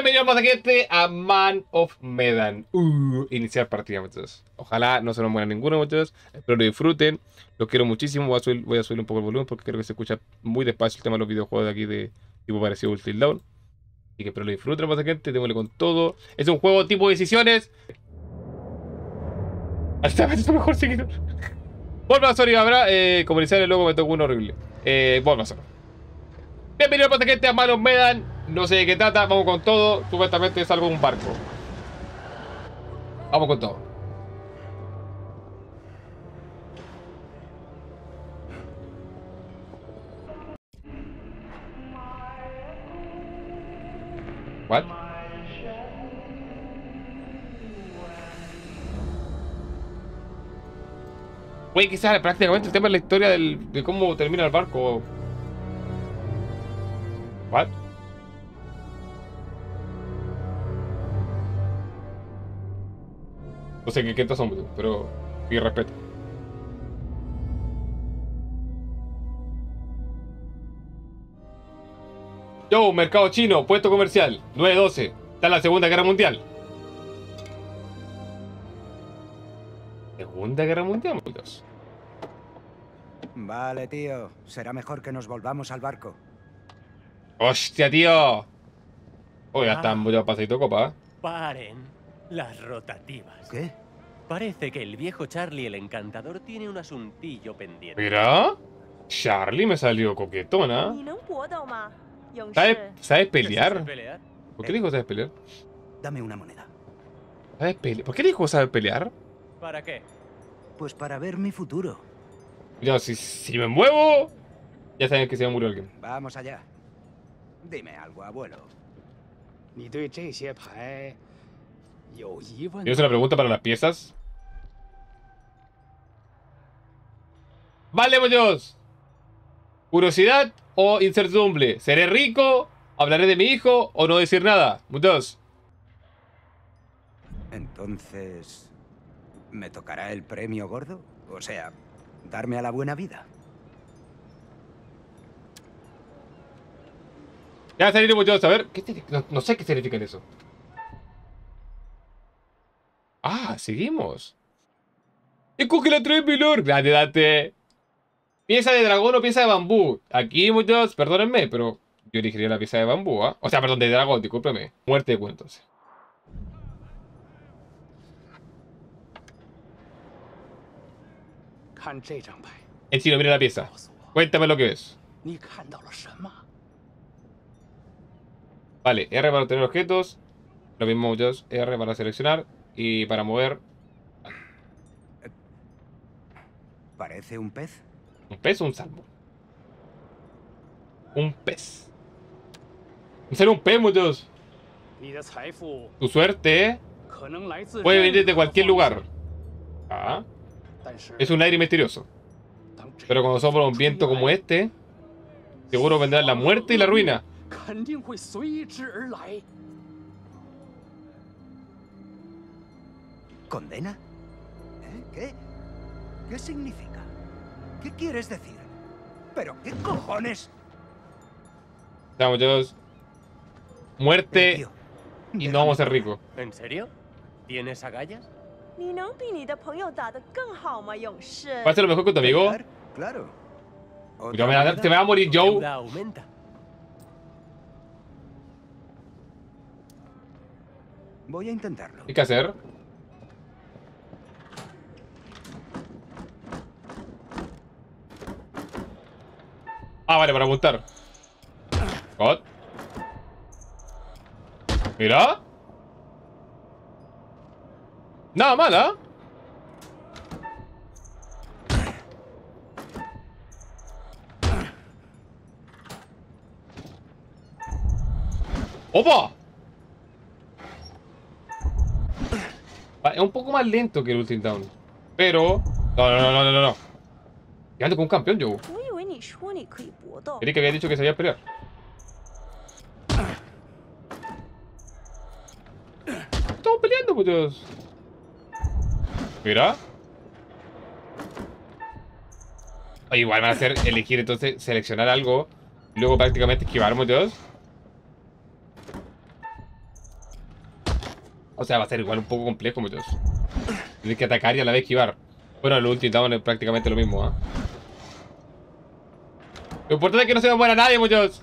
Bienvenidos más gente a Man of Medan. Uh, iniciar partida, muchachos. Ojalá no se nos muera ninguno, muchachos. Espero lo disfruten. Los quiero muchísimo. Voy a, subir, un poco el volumen porque creo que se escucha muy despacio el tema de los videojuegos de aquí de tipo parecido Ultimate Down. Así que espero lo disfruten, más gente. Démosle con todo. Es un juego tipo decisiones. Hasta es mejor seguidor. Bulbasaur y habrá. Eh, como iniciar el logo me tocó uno horrible. Eh. Bienvenidos más gente a Man of Medan. No sé de qué trata, vamos con todo. Supuestamente es algo un barco. Vamos con todo. What? Güey, quizás prácticamente el tema de la historia del, de cómo termina el barco. What? No sé qué, qué son, pero y respeto. Yo, mercado chino, puesto comercial, 912. Está en la Segunda Guerra Mundial. Segunda Guerra Mundial, muchachos. Vale, tío. Será mejor que nos volvamos al barco. ¡Hostia, tío! Oh, ya está muy pasadito copa. ¿eh? Paren las rotativas. ¿Qué? Parece que el viejo Charlie el encantador tiene un asuntillo pendiente. Mira, Charlie me salió coquetona. ¿Sabes, sabe pelear? ¿Por qué dijo sabes pelear? Dame una moneda. ¿Sabes pelear? ¿Por qué dijo sabe pelear? ¿Para qué? Pues para ver mi futuro. Mira, si, si me muevo, ya saben que se va a alguien. Vamos allá. Dime algo, abuelo. ¿Tienes una pregunta para las piezas? Vale, muchachos. ¿Curiosidad o incertidumbre? ¿Seré rico? ¿Hablaré de mi hijo o no decir nada? Muchos. Entonces, ¿me tocará el premio gordo? O sea, darme a la buena vida. Ya salir muchachos, a ver, no, no, sé qué significa eso. Ah, seguimos. Escoge la tres, Milor. Date, date. Pieza de dragón o pieza de bambú. Aquí, muchachos, perdónenme, pero yo elegiría la pieza de bambú, ¿ah? O sea, perdón, de dragón, discúlpeme. Muerte de cuentos. El chino, mira la pieza. Cuéntame lo que es. Vale, R para obtener objetos. Lo mismo, muchachos. R para seleccionar. Y para mover... ¿Parece un pez? ¿Un pez o un salmón? Un pez. ¡Será un pez, muchachos! Tu suerte ¿eh? puede venir de cualquier lugar. Ah. Es un aire misterioso. Pero cuando sopla un viento como este, seguro vendrá la muerte y la ruina. ¿Condena? ¿Eh? ¿Qué? ¿Qué significa? ¿Qué quieres decir? ¿Pero qué cojones? Ya, muchachos. Muerte tío, y no vamos a ser ricos. ¿En serio? ¿Tienes agallas? ¿Va a ser lo mejor que tu amigo? Claro. Yo me te me va a morir, Joe. Aumenta. Voy a intentarlo. ¿Qué hay que hacer? Ah, vale, para apuntar. Mira. Nada mala. ¡Opa! Va, Es un poco más lento que el Ultimate Down. Pero. No, no, no, no, no, no. Y ando con un campeón, yo agotó. Creí que había dicho que sabía pelear. Estamos peleando, pues, putos. Mira. O igual van a hacer elegir entonces seleccionar algo. Y luego prácticamente esquivar, muchos. O sea, va a ser igual un poco complejo, pues, muchos. Tienes que atacar y a la vez esquivar. Bueno, el último es prácticamente lo mismo, ¿ah? ¿eh? Lo importante es que no se me muera nadie, muchachos.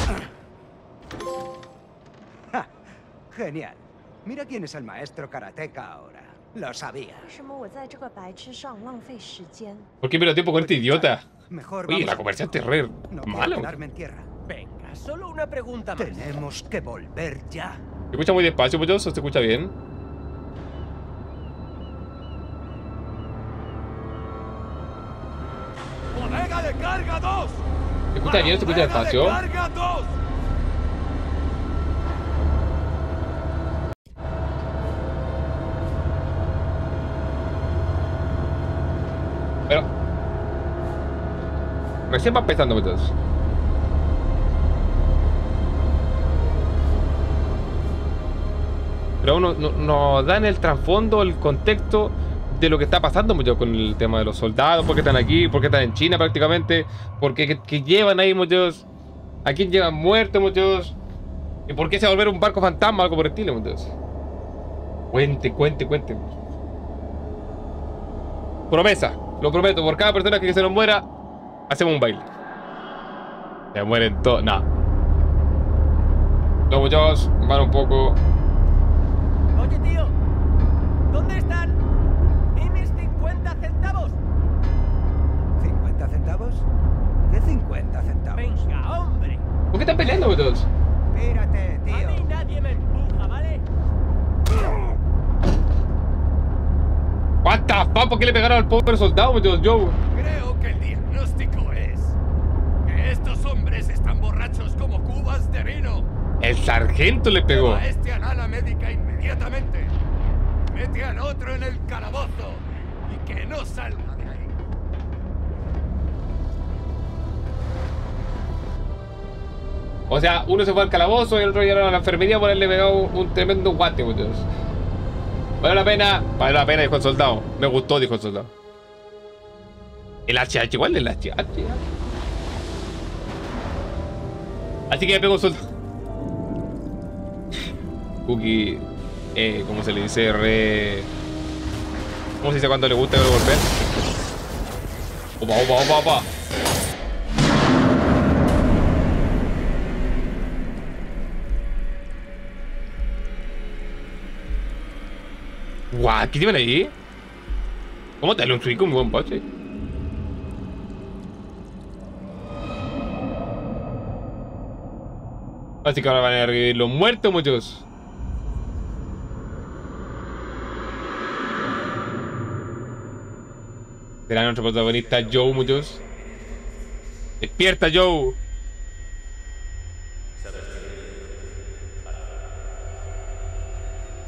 Ja, genial. Mira quién es el maestro karateka ahora. Lo sabía. ¿Por qué me lo tiempo con este idiota? Este Mejor Oye, la comerciante es re malo. Venga, solo una pregunta más. Tenemos que volver ya. ¿Se escucha muy despacio, muchachos? ¿O se escucha bien? ¡Bodega de carga 2! ¿Se escucha bien escucha despacio? carga 2! Pero... Recién va empezando, muchachos. Pero aún no- no- nos dan el trasfondo, el contexto de lo que está pasando muchachos, con el tema de los soldados, por qué están aquí, por qué están en China prácticamente, por qué que, llevan ahí muchachos, a quién llevan muertos muchachos, y por qué se va a volver un barco fantasma, algo por el estilo muchachos. Cuente, cuente, cuente. Promesa, lo prometo, por cada persona que se nos muera, hacemos un baile. Se mueren todos, no. Los muchachos van un poco. Oye, tío, ¿dónde están? 50 centavos? Venga, hombre. ¿Por qué están peleando, muchachos? Espérate, A mí tío. nadie me empuja, ¿vale? What the fuck? ¿Por qué le pegaron al pobre soldado, muchachos? Yo. Creo que el diagnóstico es que estos hombres están borrachos como cubas de vino. El sargento le pegó. Lleva a este a la médica inmediatamente. Mete al otro en el calabozo y que no salga O sea, uno se fue al calabozo y el otro llegaron a la enfermería por haberle pegado un, tremendo guate, muchachos. Vale la pena, vale la pena, dijo el soldado. Me gustó, dijo el soldado. El HH, igual el HH. Así que me pegó un soldado. Cookie, eh, ¿cómo se le dice? Re. ¿Cómo se dice cuando le gusta que lo golpeen? Opa, opa, opa, opa. Guau, ¿qué tienen ahí? ¿Cómo te un swing con un buen poche? Así que ahora van a revivir los muertos, muchos. Será nuestro protagonista Joe, muchos. ¡Despierta, Joe!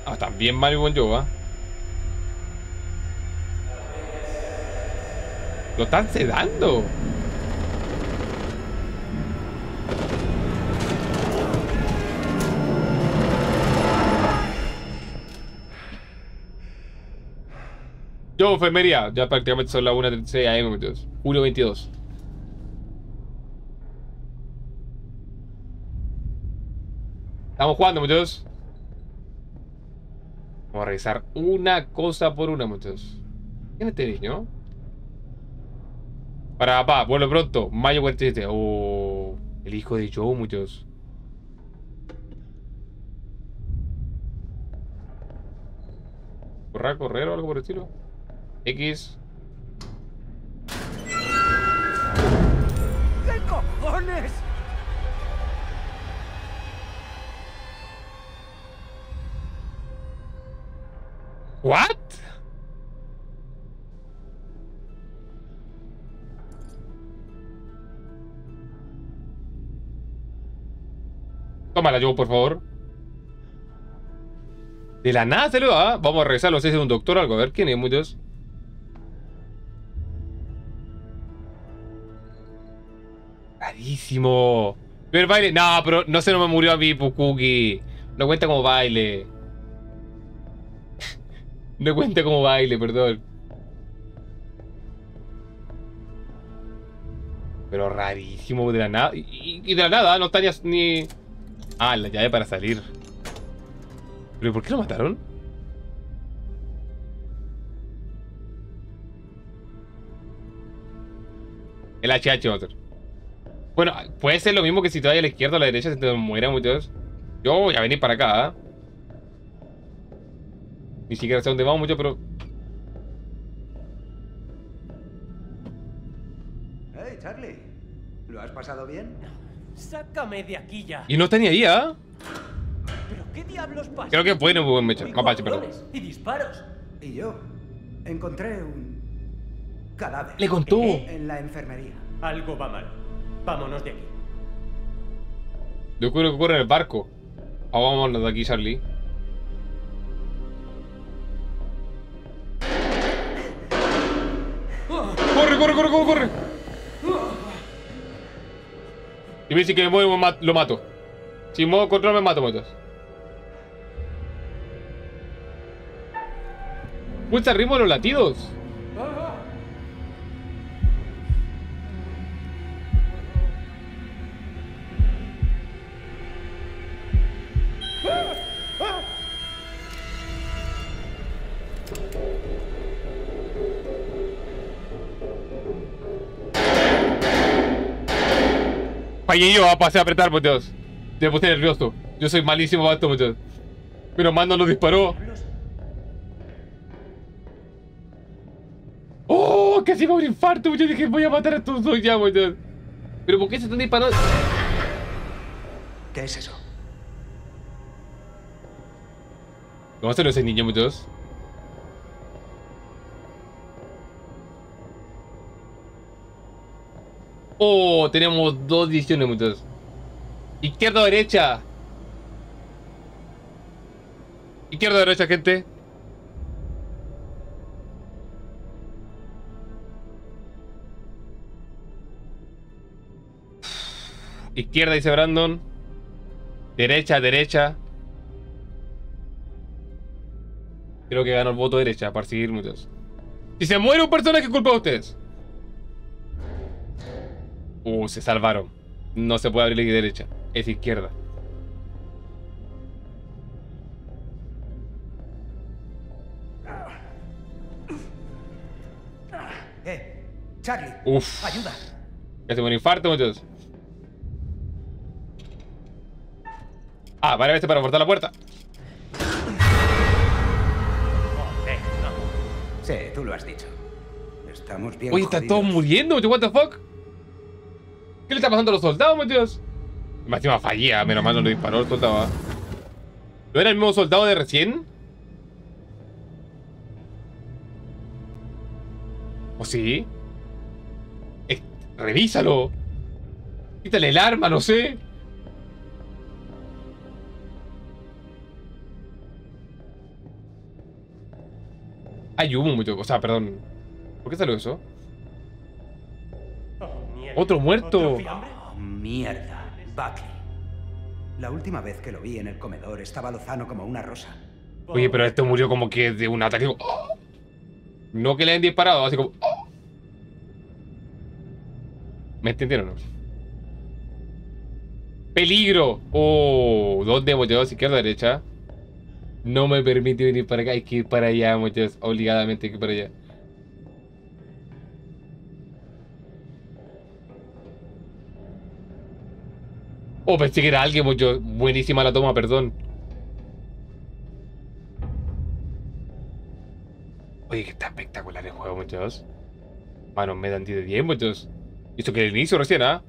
Ah, también mal el buen Joe, ¿ah? Lo están sedando. Yo, enfermería. Ya prácticamente son las 1.36 AM, muchachos. Julio 22. Estamos jugando, muchachos. Vamos a revisar una cosa por una, muchachos. ¿Quién es este niño? Para papá, vuelve pronto. Mayo 47. Oh, el hijo de Joe, muchachos. ¿Correr, correr o algo por el estilo? X. Tómala, Joe, por favor. De la nada se lo da. Vamos a revisar, no sé si es un doctor o algo. A ver quién es, muchos. Rarísimo. El baile. No, pero no se nos me murió a mí, Pukuki. No cuenta como baile. no cuenta como baile, perdón. Pero rarísimo de la nada. Y, de la nada, no ni, ni. Ah, la llave para salir. ¿Pero por qué lo mataron? El HH otro. Bueno, puede ser lo mismo que si te a la izquierda o a la derecha, si te muera muchos. Yo voy a venir para acá. ¿eh? Ni siquiera sé dónde vamos mucho, pero... Hey, Charlie. ¿Lo has pasado bien? Sácame de aquí ya. Y no ahí, ¿ah? ¿Pero qué diablos pasa? Creo que fue en un buen mecha. Oigo Mapache, perdón. Y disparos. Y yo encontré un cadáver. Le contó. En la enfermería. Algo va mal. Vámonos de aquí. Yo creo que ocurre en el barco. Ah, vámonos de aquí, Charlie. ¡Corre, corre, corre, corre, corre! Me dice que me muevo, lo mato. Si muevo control, me mato, muchos. Muestra el ritmo de los latidos. Fallé yo, ah, pasé a apretar, muchachos. Me puse nervioso. Yo soy malísimo para esto, muchachos. Pero no lo disparó. ¡Oh! Casi me un infarto, muchachos. Dije, voy a matar a estos dos ya, muchachos. ¿Pero por qué se están disparando? ¿Qué es eso? ¿Cómo se lo ese niño, muchachos? Oh, tenemos dos decisiones, muchachos. Izquierda derecha. Izquierda derecha, gente. Izquierda, dice Brandon. Derecha, derecha. Creo que ganó el voto derecha para seguir muchos. Si se muere un personaje, culpa de ustedes. Uh, se salvaron. No se puede abrir la derecha. Es izquierda. Eh, Charlie. Uf. Ayuda. Casi un infarto, muchachos. Ah, vale, este para forzar la puerta. Sí, tú lo has dicho. Estamos bien Oye, jodidos. todos muriendo. What the fuck? ¿Qué le está pasando a los soldados, muchachos? Más fallía, menos mal no le disparó el soldado. ¿ah? ¿No era el mismo soldado de recién? ¿O sí? Es- revísalo. Quítale el arma, no sé. Hay humo, mucho. O sea, perdón. ¿Por qué salió eso? Otro muerto. Oh, mierda. Buckley. La última vez que lo vi en el comedor estaba lozano como una rosa. Oye, pero este murió como que de un ataque. ¡oh! No que le hayan disparado, así como. ¡oh! ¿Me entendieron? ¡Peligro! Oh, ¿dónde muchachos? ¿Izquierda o derecha? No me permite venir para acá, hay que ir para allá, muchachos. Obligadamente hay que ir para allá. Oh, pensé que era alguien, mucho. Buenísima la toma, perdón. Oye, que está espectacular el juego, muchachos. Mano, me dan 10 de 10, muchachos. Esto que el inicio recién, ¿ah?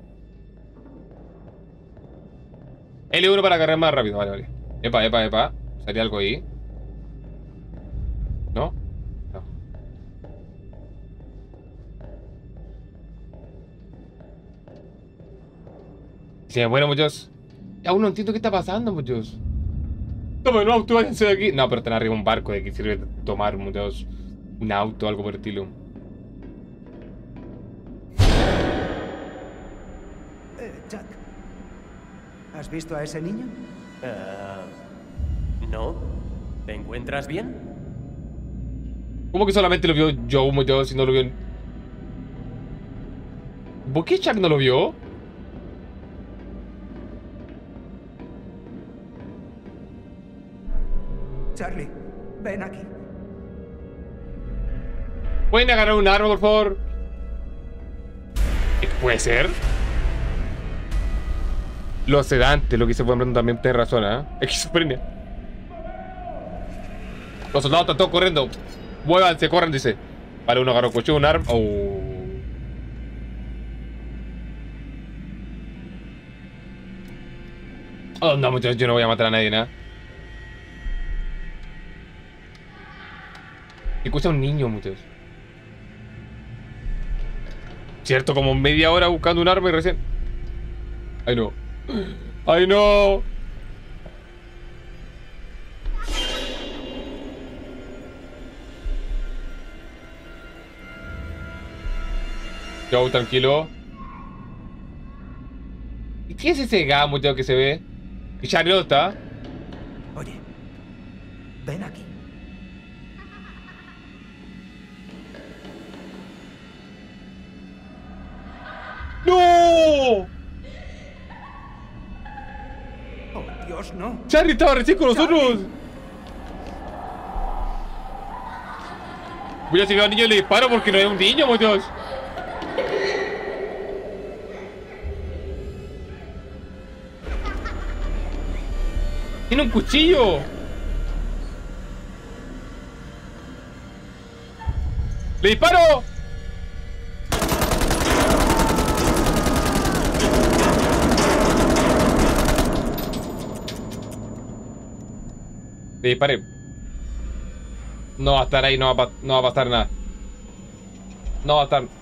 L1 para cargar más rápido, vale, vale. Epa, epa, epa. ¿Salía algo ahí? No. Sí, bueno, muchachos. Aún no entiendo qué está pasando, muchachos. Toma un auto, váyanse de aquí. No, pero están arriba un barco de que sirve tomar, muchachos. Un auto, algo por el estilo. Eh, Jack. ¿Has visto a ese niño? Eh, ¿No? ¿Te encuentras bien? ¿Cómo que solamente lo vio Joe, muchachos, si no lo vio? ¿Por qué Chuck no lo vio? Charlie, ven aquí. ¿Pueden agarrar un arma, por favor? ¿Puede ser? Los sedantes, lo que hice fue también tiene razón, ¿eh? Esquizofrenia. Los soldados están todos corriendo. Muévanse, corran, dice. Vale, uno agarró cuchillo, un arma. Oh. Oh, no, muchachos, yo no voy a matar a nadie, nada. Escucha un niño, muchachos. Cierto, como media hora buscando un arma y recién. Ay, no. Ay, no. Yo, tranquilo. ¿Y qué es ese gamo que se ve? ¿Y Charlotte está? Oye, ven aquí. ¡No! Oh, Dios, no. Charlie estaba recién con nosotros. Voy a si veo a un niño le disparo porque no es un niño, muchachos. Tiene un cuchillo. ¡Le disparo! Le disparé. No va a estar ahí, no va no va a pasar nada. No va a estar.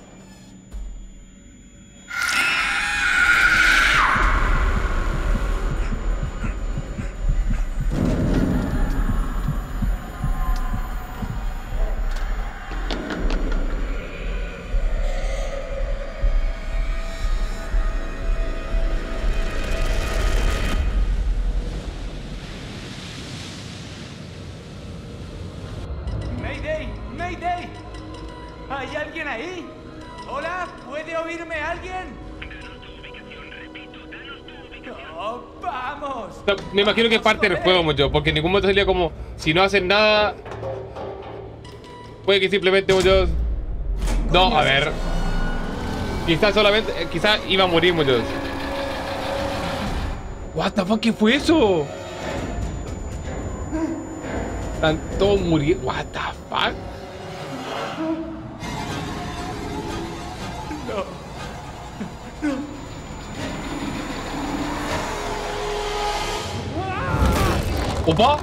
Imagino que parte del juego, mucho, porque en ningún momento salía como si no hacen nada. Puede que simplemente muchos. No, a ver. Quizás solamente. eh, Quizás iba a morir, muchos. What the fuck, ¿qué fue eso? Están todos muriendo. What the fuck? ¿Opa?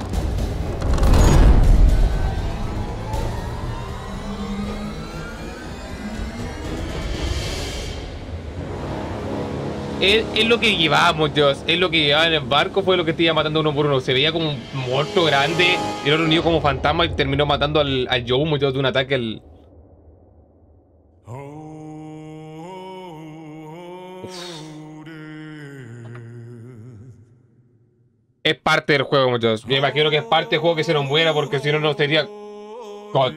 Es, es lo que llevábamos, Josh. Es lo que llevaba en el barco, fue lo que te iba matando uno por uno. Se veía como un muerto grande, y el otro unido como fantasma y terminó matando al, al Joe, muchachos, de un ataque al. Es parte del juego, muchachos. Me imagino que es parte del juego que se nos muera, porque si no, no sería. God.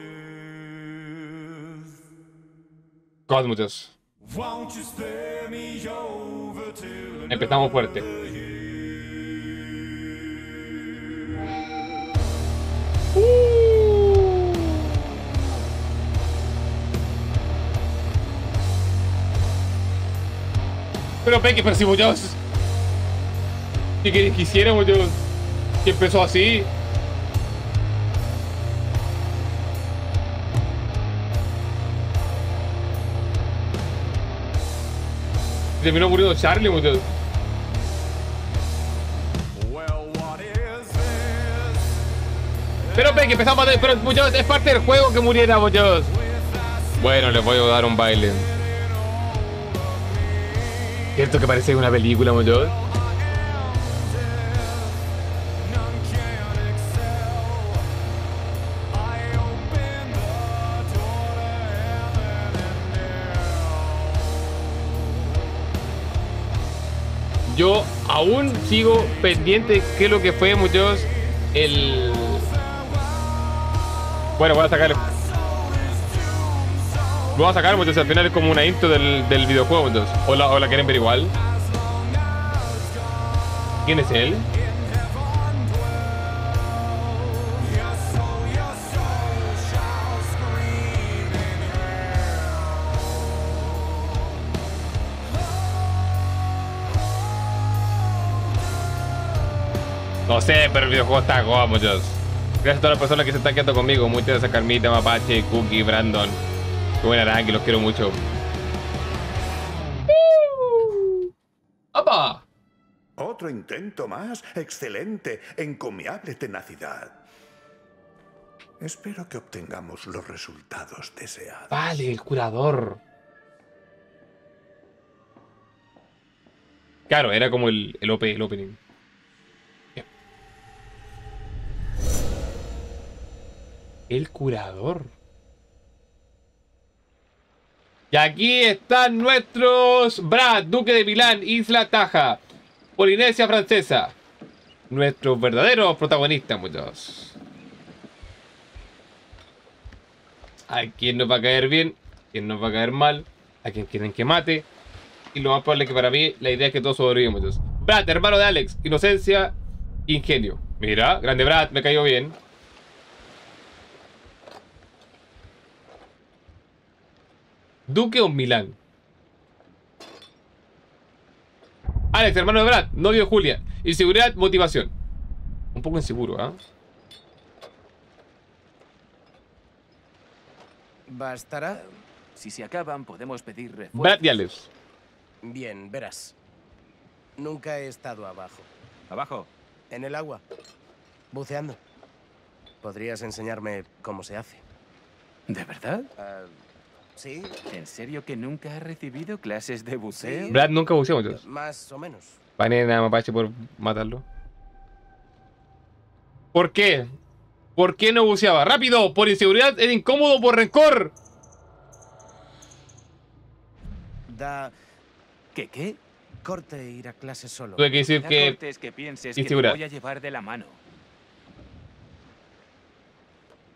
God, muchachos. Empezamos fuerte. Pero Peque, pero si muchachos. ¿Qué queréis que hiciéramos, yo? Que empezó así. Terminó muriendo Charlie, muchachos. Pero Peque, empezamos a. Pero muchachos, es parte del juego que muriera, muchachos. Bueno, les voy a dar un baile. ¿Cierto que parece una película, muchachos? Yo aún sigo pendiente qué es lo que fue, muchachos, el... Bueno, voy a sacar... Lo voy a sacar, muchachos, al final es como una intro del, del videojuego, muchachos. ¿O la, ¿O la quieren ver igual? ¿Quién es él? No sé, pero el videojuego está goa, muchachos. Gracias a todas las personas que se están quedando conmigo. Muchas gracias a Carmita, Mapache, Cookie, Brandon. Qué buena Araki, los quiero mucho. ¡Apa! Otro intento más. Excelente. Encomiable tenacidad. Espero que obtengamos los resultados deseados. Vale, el curador. Claro, era como el, el, OP, el opening. El curador. Y aquí están nuestros Brad, Duque de Milán, Isla Taja, Polinesia Francesa. Nuestros verdaderos protagonistas, muchachos. A quién nos va a caer bien, a quién nos va a caer mal, a quién quieren que mate. Y lo más probable es que para mí la idea es que todos sobrevivimos. muchachos. Brad, hermano de Alex, inocencia, ingenio. Mira, grande Brad, me cayó bien. Duque o Milán. Alex, hermano de Brad, novio de Julia. Inseguridad, motivación. Un poco inseguro, ¿ah? ¿Bastará? Si se acaban, podemos pedir Brad refuerzos. y Alex. Bien, verás. Nunca he estado abajo. Abajo. En el agua. Buceando. ¿Podrías enseñarme cómo se hace? ¿De verdad? Ah, ¿Sí? ¿En serio que nunca has recibido clases de buceo? Brad nunca buceó, muchachos. Más o menos. Panen a Mapache por matarlo. ¿Por qué? ¿Por qué no buceaba? ¡Rápido! Por inseguridad, era incómodo, por rencor. Da ¿Qué qué? corte ir a clase solo. Tuve que decir Da que cortes que pienses que te inseguridad. voy a llevar de la mano.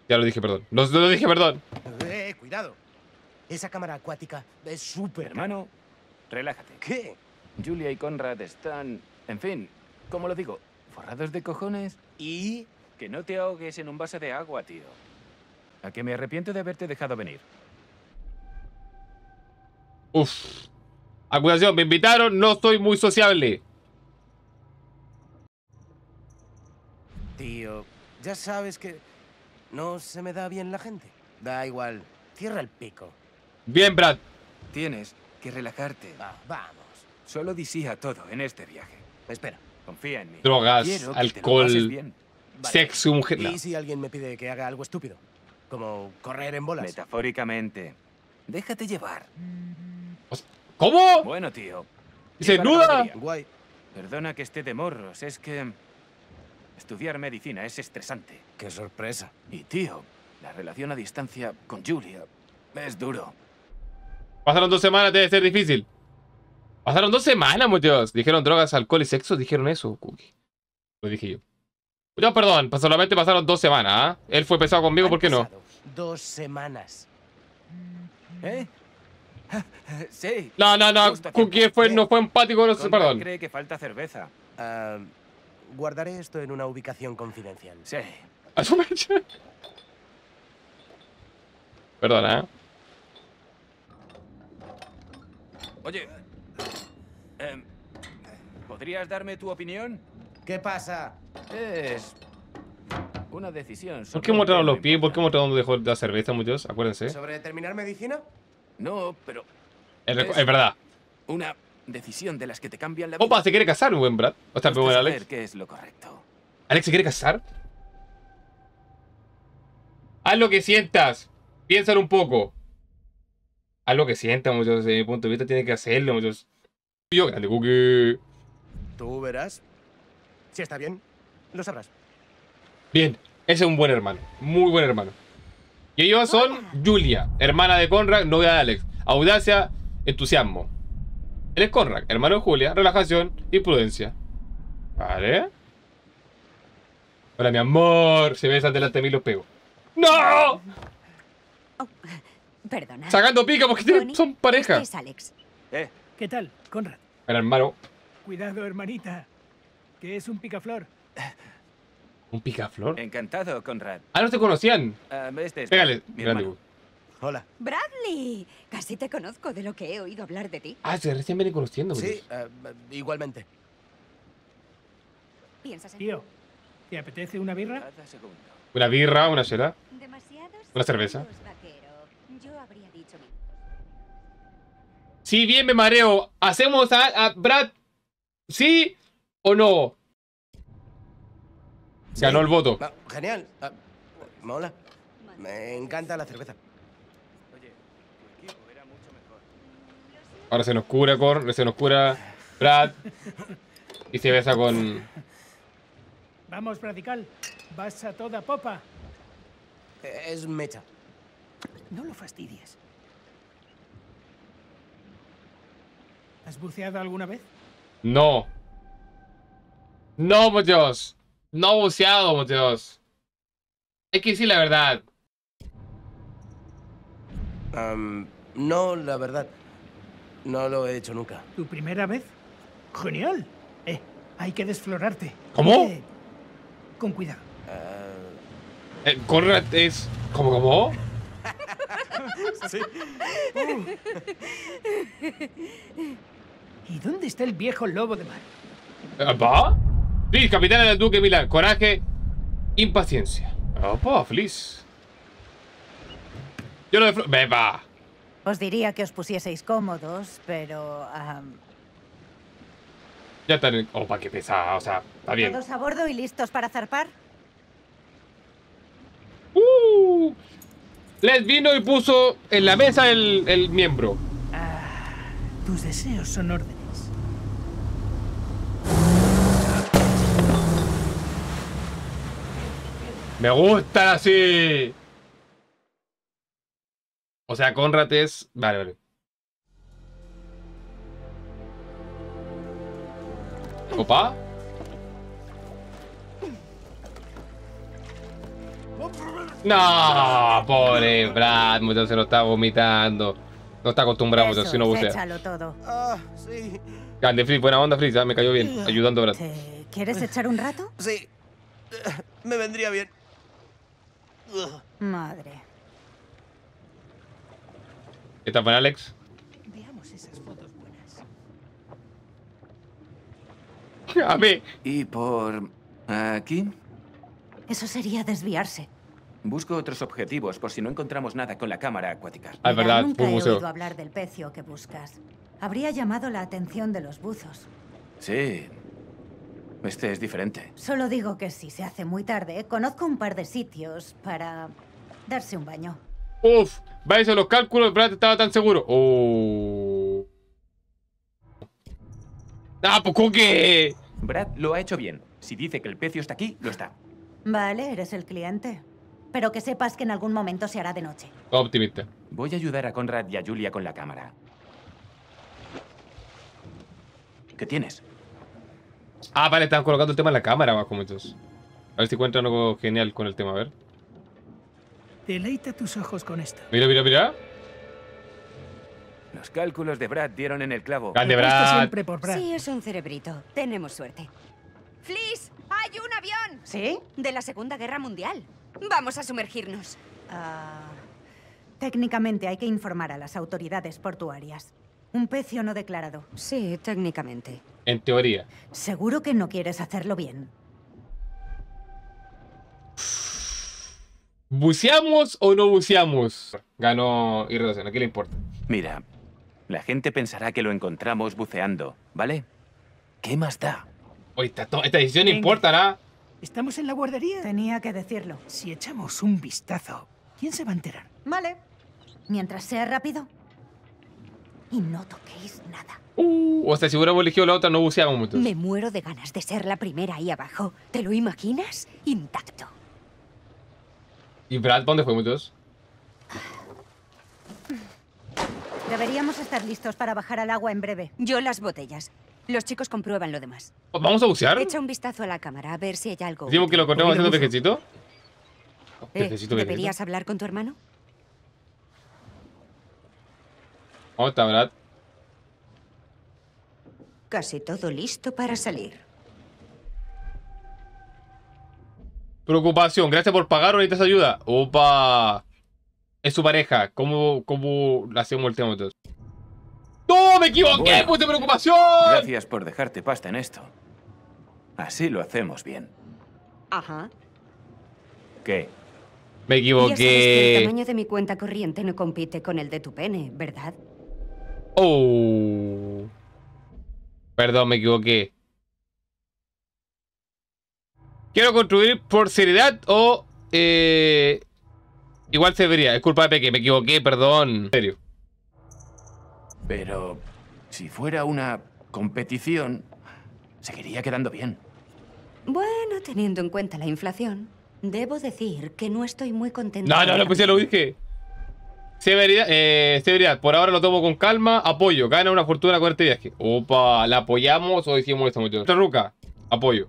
Ya lo dije, perdón. No, no lo dije, perdón. ¡Eh, cuidado! Esa cámara acuática es súper... Hermano, relájate. ¿Qué? Julia y Conrad están, en fin, ¿cómo lo digo? ¿Forrados de cojones? ¿Y? Que no te ahogues en un vaso de agua, tío. A que me arrepiento de haberte dejado venir. Uf. Acusación, me invitaron, no soy muy sociable. Tío, ya sabes que no se me da bien la gente. Da igual. Cierra el pico. Bien, Brad. Tienes que relajarte. Va, vamos. Solo disía todo en este viaje. Espera. Confía en mí. Drogas, Quiero alcohol. Vale. sexo, mujer. ¿Y no. si alguien me pide que haga algo estúpido? Como correr en bolas. Metafóricamente. Déjate llevar. ¿Cómo? Bueno, tío. ¿Y la nuda? Guay. Perdona que esté de morros, es que... Estudiar medicina es estresante. Qué sorpresa. Y, tío, la relación a distancia con Julia es duro. Pasaron dos semanas, debe ser difícil. Pasaron dos semanas, muchachos. Dijeron drogas, alcohol y sexo. Dijeron eso, Cookie. Lo dije yo. Yo, perdón, pues solamente pasaron dos semanas, ¿ah? Él fue pesado conmigo, ¿por qué no? Dos semanas. ¿Eh? sí. No, no, no. Cookie fue, no fue empático, no sé, perdón. cree que falta cerveza. Ah, guardaré esto en una ubicación confidencial. Sí. A su mecha. Perdona, ¿eh? Oye. em, ¿Podrías darme tu opinión? ¿Qué pasa? Es... Una decisión. ¿Por qué mostraron los pies? ¿Por qué mostraron dónde dejó la cerveza, muchachos? Acuérdense. ¿Sobre terminar medicina? No, pero Es, es- es verdad. una decisión de las que te cambian la vida. Opa, se quiere casar, buen Brad. O sea, buen Alex. qué es lo correcto. ¿Alex se quiere casar? Haz lo que sientas. Piénsalo un poco. Haz lo que sientas, muchachos. Desde mi punto de vista, tiene que hacerlo, muchachos. Yo, grande cookie. Tú verás. Si está bien, lo sabrás. Bien, ese es un buen hermano. Muy buen hermano. Y ellos son Julia, hermana de Conrad, novia de Alex. Audacia, entusiasmo. Él es Conrad, hermano de Julia, relajación y prudencia. ¿Vale? Hola, mi amor. Se besan delante de mí y los pego. ¡No! Perdona. Sacando pica porque Bonnie, son pareja. este es Alex. Eh, ¿Qué tal, Conrad? El hermano. Cuidado, hermanita. Que es un picaflor. ¿Un picaflor? encantado, Conrad. Ah, no te conocían. Ah, este es Pégale, mi grande. Hola. Bradley, casi te conozco de lo que he oído hablar de ti. Ah, se recién vienen conociendo, Sí, eh, igualmente. ¿Piensas en Tío, ¿Te apetece una birra? Cada segundo. Una birra, una chela. Demasiados Una cerveza. segundos, vaquero. Yo habría dicho Si bien me mareo, ¿hacemos a, a Brad? ¿Sí o no? Ganó el voto. Ah, genial. Ah, mola. Me encanta la cerveza. Oye, tu equipo era mucho mejor. Ahora se nos cura con, se nos cura Brad. Y se besa con. Vamos, Radical. Vas a toda popa. Es mecha. No lo fastidies. ¿Has buceado alguna vez? No. No, muchachos. No buceado, muchachos. Hay que decir la verdad. No, la verdad. No lo he hecho nunca. ¿Tu primera vez? Genial. Eh, hay que desflorarte. ¿Cómo? Eh, con cuidado. Ah, Eh, Conrad es. ¿Cómo, cómo? ¿Y dónde está el viejo lobo de mar? Eh, ¿Va? Fliss, capitán del Duque Milán. Coraje, impaciencia. Opa, Fliss. Yo lo de. ¡Beba! Os diría que os pusieseis cómodos, pero... am, Ya está. en- Opa, qué pesada. O sea, está bien. ¿Todos a bordo y listos para zarpar? Uh, Les vino y puso en la mesa el, el miembro. Tus deseos son órdenes. Me gustan así. O sea, Conrad es. Vale, vale. Opa. No, pobre Brad, muchachos, se lo está vomitando. No está acostumbrado, muchachos, Eso, si no bucea. todo. ah, sí. Grande, Fritz, buena onda, Fritz, ya me cayó bien, ayudando a Brad. ¿Te quieres echar un rato? Sí. Me vendría bien. Madre. ¿Estás para Alex? Veamos esas fotos buenas. A ver. ¿Y por aquí? Eso sería desviarse. Busco otros objetivos por si no encontramos nada con la cámara acuática. Ah, es Mira, verdad, nunca he oído hablar del pecio que buscas. Habría llamado la atención de los buzos. Sí. Este es diferente. Solo digo que si se hace muy tarde, conozco un par de sitios para darse un baño. Uf, vais a los cálculos, Brad estaba tan seguro. Oh. Ah, pues ¿con qué? Brad lo ha hecho bien. Si dice que el pecio está aquí, lo está. Vale, eres el cliente. Pero que sepas que en algún momento se hará de noche. Optimista. Voy a ayudar a Conrad y a Julia con la cámara. ¿Qué tienes? Ah, vale, están colocando el tema en la cámara abajo, muchachos. A ver si encuentran algo genial con el tema, a ver. Deleita tus ojos con esto. Mira, mira, mira. Los cálculos de Brad dieron en el clavo. Grande, Brad. siempre por Brad. Sí, es un cerebrito. Tenemos suerte. ¡Fliss! ¡Hay un avión! ¿Sí? De la Segunda Guerra Mundial. Vamos a sumergirnos. Ah, técnicamente hay que informar a las autoridades portuarias. Un pecio no declarado. Sí, técnicamente. En teoría. Seguro que no quieres hacerlo bien. ¿Buceamos o no buceamos? Ganó Irritación, ¿a qué le importa? Mira, la gente pensará que lo encontramos buceando, ¿vale? ¿Qué más da? Oye, esta, esta decisión Venga. importa, ¿no? ¿Estamos en la guardería? Tenía que decirlo. Si echamos un vistazo, ¿quién se va a enterar? Vale. Mientras sea rápido. Y no toquéis nada. Uh, o sea, si hubiéramos elegido la otra, no buceamos mucho. Me muero de ganas de ser la primera ahí abajo. ¿Te lo imaginas? Intacto. ¿Y Brad, ¿para dónde fue, muchos? Deberíamos estar listos para bajar al agua en breve. Yo las botellas. Los chicos comprueban lo demás. ¿Vamos a bucear? Echa un vistazo a la cámara a ver si hay algo. Decimos que lo encontramos haciendo pejecito. Eh, Pejecito, pejecito. ¿Deberías hablar con tu hermano? ¿Cómo está, Brad? Casi todo listo para salir. Preocupación, gracias por pagar o necesitas ayuda. Opa. Es su pareja. ¿Cómo, cómo hacemos el tema entonces? ¡No! ¡Me equivoqué! Bueno. ¡Puse preocupación! Gracias por dejarte pasta en esto. Así lo hacemos bien. Ajá. ¿Qué? Me Ya sabes que el equivoqué. tamaño de mi cuenta corriente no compite con el de tu pene, ¿verdad? Oh. Perdón, me equivoqué. Quiero construir por seriedad o... Eh, igual se debería. Es culpa de Peque. Me equivoqué, perdón. En serio. Pero si fuera una competición, seguiría quedando bien. Bueno, teniendo en cuenta la inflación, debo decir que no estoy muy contenta. No, no, no, pues ya lo dije. Severidad, eh, severidad, por ahora lo tomo con calma. Apoyo, gana una fortuna con este viaje. Opa, ¿la apoyamos o decimos esto mucho? Ruca, apoyo.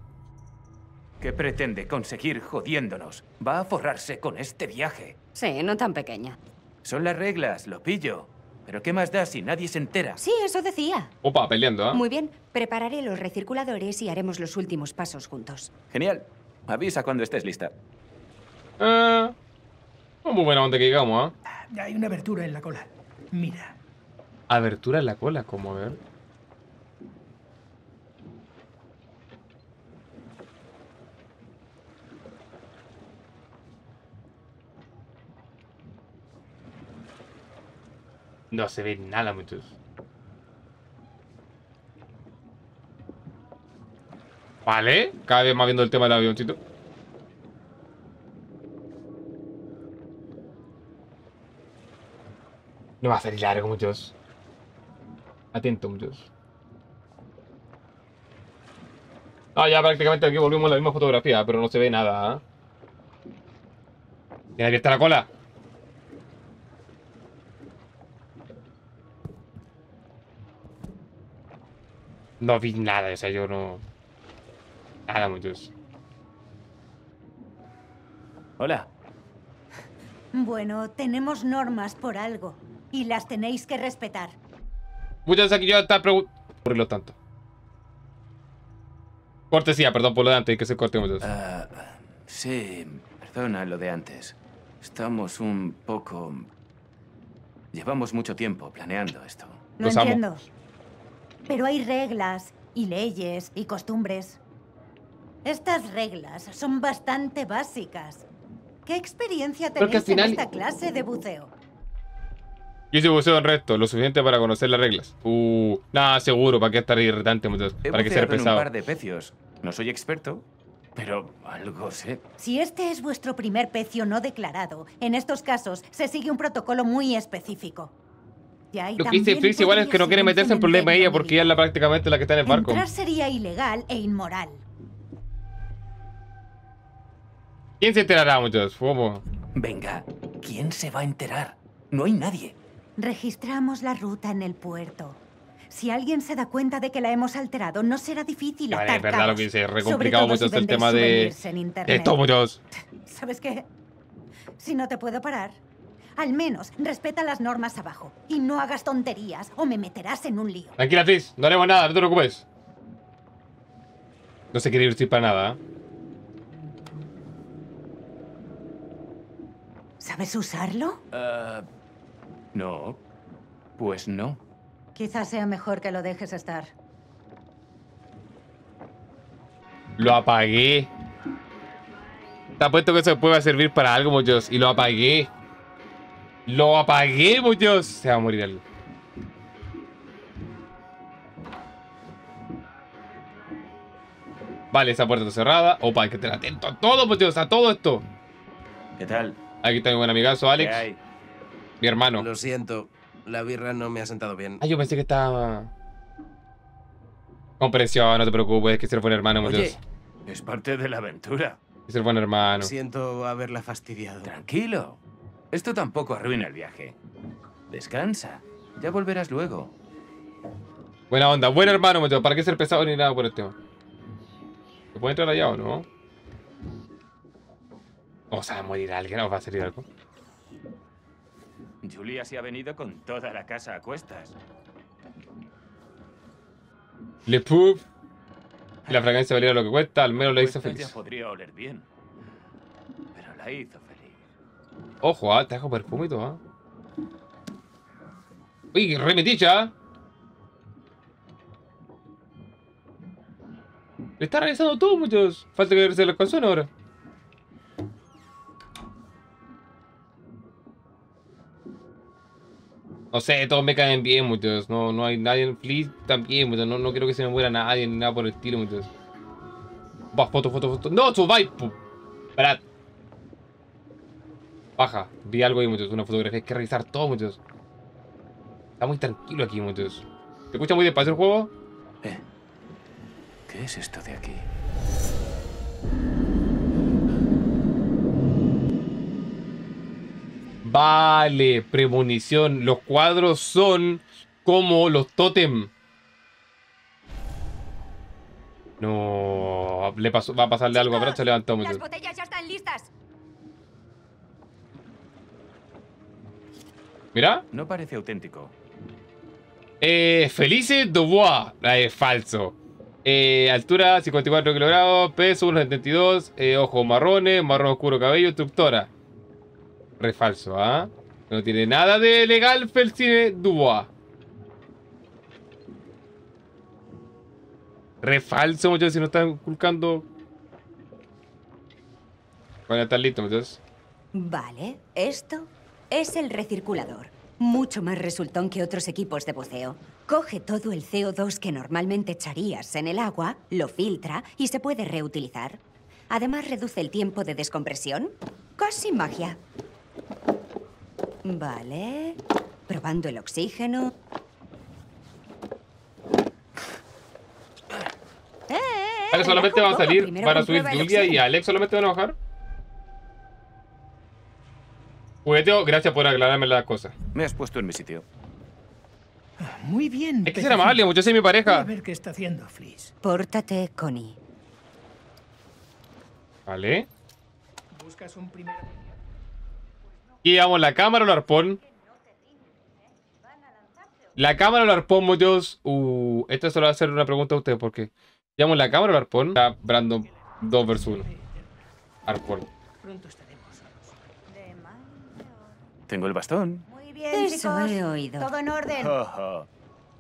¿Qué pretende conseguir jodiéndonos? Va a forrarse con este viaje. Sí, no tan pequeña. Son las reglas, lo pillo. Pero ¿qué más da si nadie se entera? Sí, eso decía. Opa, peleando, ¿ah? Muy bien, prepararé los recirculadores y haremos los últimos pasos juntos. Genial. Avisa cuando estés lista. Ah, no muy buena onda que llegamos, ¿ah? Hay una abertura en la cola. Mira. Abertura en la cola, como a ver. No se ve nada, muchos. Vale, cada vez más viendo el tema del avioncito. No va a ser largo, muchos. Atento, muchos. Ah, ya prácticamente aquí volvimos a la misma fotografía, pero no se ve nada. ¿ah? ¿Tiene abierta la cola? No vi nada, o sea, yo no... Nada, muchos. Hola. Bueno, tenemos normas por algo. Y las tenéis que respetar. Muchas aquí yo está preguntando. Por lo tanto. Cortesía, perdón por lo de antes, que se corte muchos. Ah, sí, perdona lo de antes. Estamos un poco... Llevamos mucho tiempo planeando esto. Lo Los amo. Pero hay reglas y leyes y costumbres. Estas reglas son bastante básicas. ¿Qué experiencia tenéis al final- en esta clase de buceo? Yo hice buceo en resto, lo suficiente para conocer las reglas. Uh, nada, seguro, ¿para qué estar irritante? He Para que ser en un pesado. par de pecios. No soy experto, pero algo sé. Si este es vuestro primer pecio no declarado, en estos casos se sigue un protocolo muy específico. Ya, y Lo que dice Fritz igual es que no quiere meterse en problema cementerio ella porque ella es la prácticamente la que está en el barco. Entrar sería ilegal e inmoral. ¿Quién se enterará, muchachos? ¿Cómo? Venga, ¿quién se va a enterar? No hay nadie. Registramos la ruta en el puerto. Si alguien se da cuenta de que la hemos alterado, no será difícil Vale, atar es verdad lo cabos. que dice, es re Sobre complicado todo si el tema de... esto, muchachos. ¿Sabes qué? Si no te puedo parar, al menos respeta las normas abajo. Y no hagas tonterías o me meterás en un lío. Tranquila, Fritz, no haremos nada, no te preocupes. No se quiere ir para nada, ¿eh? ¿Sabes usarlo? Ah, no, pues no. Quizás sea mejor que lo dejes estar. Lo apagué. Te apuesto que eso puede servir para algo, muchachos. Y lo apagué. Lo apagué, muchachos. Se va a morir algo. Vale, esa puerta está cerrada. Opa, hay que estar atento a todo, muchachos, a todo esto. ¿Qué tal? Aquí está mi buen amigazo, Alex. Mi hermano. Lo siento, la birra no me ha sentado bien. Ah, yo pensé que estaba. Comprensión, no te preocupes, que ser buen hermano, Oye, muchachos. Es parte de la aventura. Que ser buen hermano. siento haberla fastidiado. Tranquilo. Esto tampoco arruina el viaje. Descansa. Ya volverás luego. Buena onda, buen hermano, muchachos. ¿Para qué ser pesado ni nada por el tema? ¿Se puede entrar allá o no? O sea, morir alguien o va a salir algo. Julia se ha venido con toda la casa a cuestas. Le. Y la fragancia valiera lo que cuesta, al menos la hizo feliz. podría oler bien. Pero la hizo feliz. Ojo, ah, te dejo perfume y todo, ah. Uy, remeticha. Ah. Le está realizando todo, muchos. Falta que regrese los calzones ahora. No sé, todos me caen bien, muchachos. No, no hay nadie en Fleet también, muchachos. No, no quiero que se me muera nadie ni nada por el estilo, muchachos. Va, foto, foto, foto. No, survive. Parad. Baja. Vi algo ahí, muchachos. Una fotografía. Hay que revisar todo, muchachos. Está muy tranquilo aquí, muchachos. ¿Se escucha muy despacio el juego? Eh. ¿Qué es esto de aquí? Vale, premonición. Los cuadros son como los tótem. No, le pasó, va a pasarle algo a Brad, se levantó mucho. Las botellas ya están listas. Mira. No parece auténtico. Eh, Felice Dubois. Es falso. Eh, altura 54 kilogramos, peso 1,72, eh, ojos marrones, marrón oscuro cabello, instructora. Re falso, ¿ah? No tiene nada de legal Felice Dubois. Re falso, muchachos, si no están inculcando. Bueno, están listos, muchachos. Vale, esto es el recirculador. Mucho más resultón que otros equipos de buceo. Coge todo el CO2 que normalmente echarías en el agua, lo filtra y se puede reutilizar. Además, reduce el tiempo de descompresión. Casi magia. Vale. Probando el oxígeno. Eh, eh, eh, solamente van a un poco. salir, van a subir Julia y. Alex solamente van a bajar. Jugueteo, gracias por aclararme las cosas. Me has puesto en mi sitio. Muy bien. Es que ser pececillo. amable, muchachos, es mi Voy a pareja. ver qué está haciendo Fleece. Pórtate, Connie. Vale. ¿Buscas un primer... Y llevamos la cámara o el arpón. La cámara o el arpón, muchachos. Uh, esto solo va a ser una pregunta a ustedes, porque llevamos la cámara o el arpón. Ya, Brandon 2 versus 1. Arpón. Pronto estaremos. Tengo el bastón. Muy bien, Eso chicos. he oído. Todo en orden.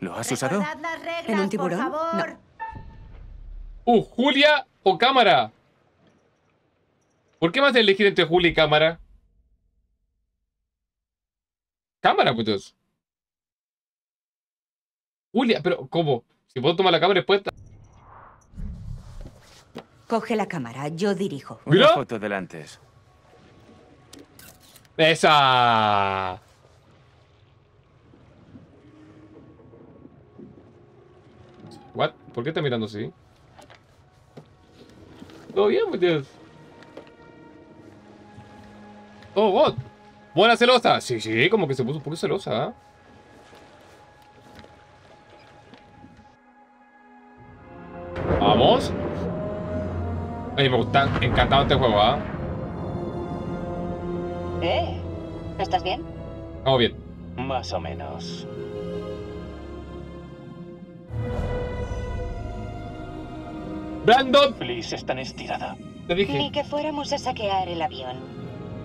¿Lo has usado? Recordad las reglas, ¿En un tiburón? por favor. No. Uh, Julia o cámara. ¿Por qué vas a elegir entre Julia y cámara? Cámara, putos. Julia, pero ¿cómo? Si puedo tomar la cámara después. Coge la cámara, yo dirijo. Una Mira. foto del antes. ¡Esa! What? ¿Por qué está mirando así? Todo bien, muchachos. Oh, God. Buena celosa. Sí, sí, como que se puso un poco celosa. ¿ah? Vamos. Oye, me gusta. Encantado este juego, ¿ah? ¿Eh? ¿Estás bien? Vamos bien. Más o menos. Brandon, Fleece es tan estirada. te dije. Ni que fuéramos a saquear el avión.